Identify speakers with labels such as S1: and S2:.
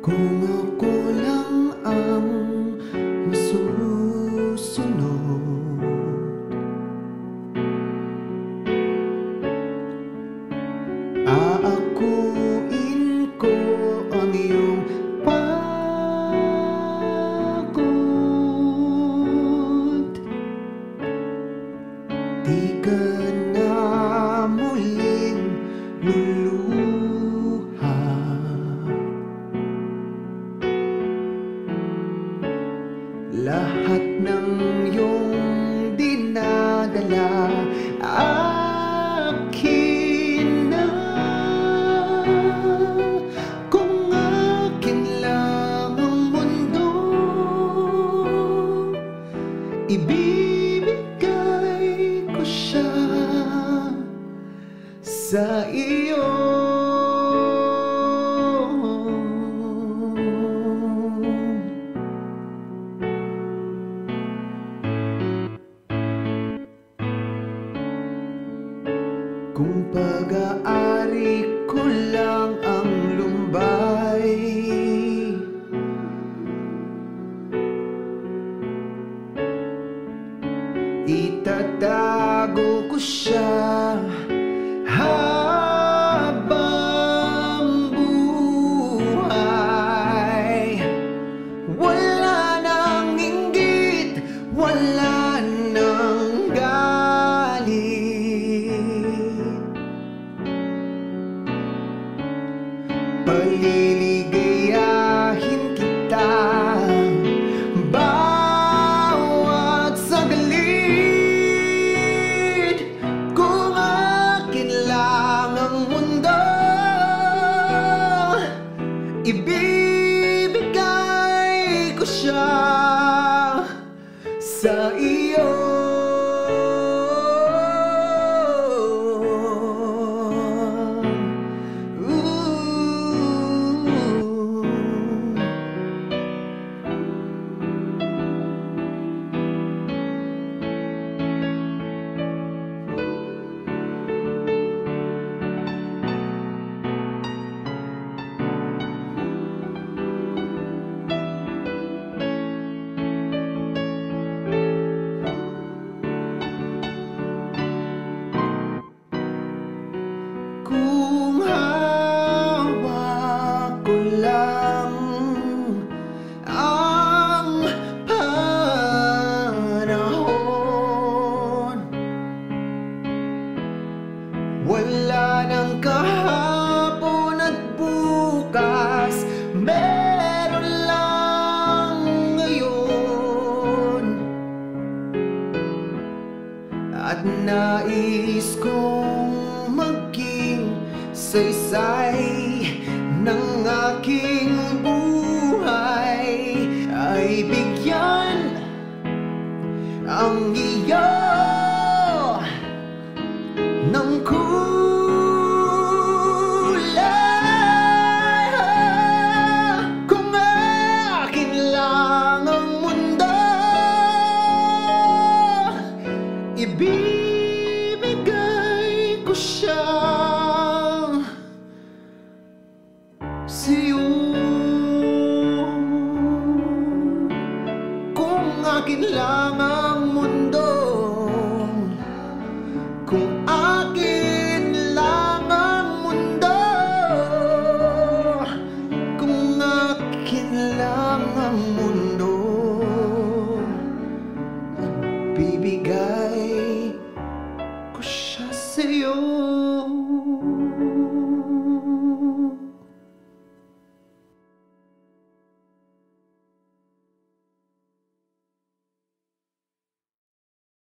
S1: Kung ako lang ang masusunod Lahat ng iyong dinadala akin na. Kung akin lang ang mundo Ibibigay ko siya sa iyo Kung pag-aari ko lang ang lumbay. Itatago ko siya habang sa iyo Ooh. Nais kong maging saysay ng aking buhay. Ay bigyan ang iyo ng kulay. Kung akin lang ang mundo Ibibigay akin lang ang mundo. Kung akin lang ang mundo. Kung akin lang ang mundo. Bibigay ko siya sa'yo